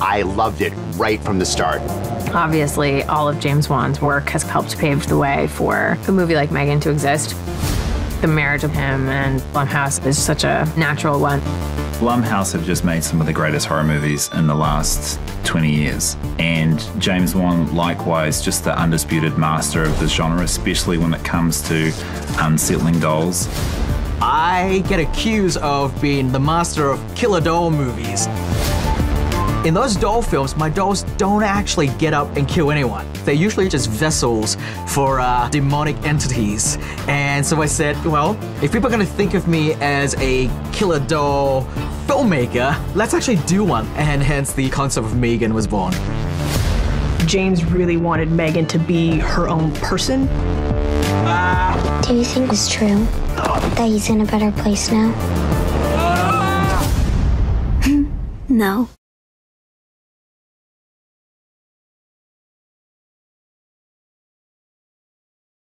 I loved it right from the start. Obviously, all of James Wan's work has helped pave the way for a movie like M3GAN to exist. The marriage of him and Blumhouse is such a natural one. Blumhouse have just made some of the greatest horror movies in the last 20 years. And James Wan, likewise, just the undisputed master of the genre, especially when it comes to um, unsettling dolls. I get accused of being the master of killer doll movies. In those doll films, my dolls don't actually get up and kill anyone. They're usually just vessels for uh, demonic entities. And so I said, well, if people are gonna think of me as a killer doll filmmaker, let's actually do one. And hence the concept of M3GAN was born. James really wanted M3GAN to be her own person. Do you think it's true that he's in a better place now? no.